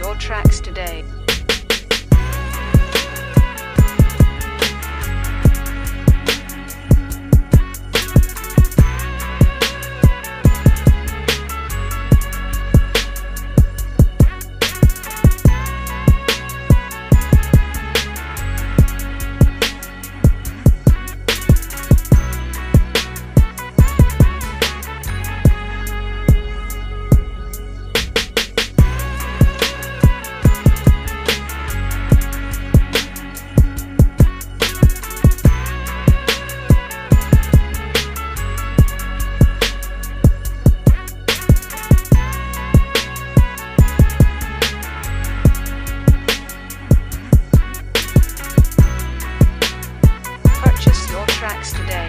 Your tracks today. next today.